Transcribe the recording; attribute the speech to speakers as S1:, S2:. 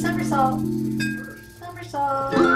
S1: somersault. Somersault.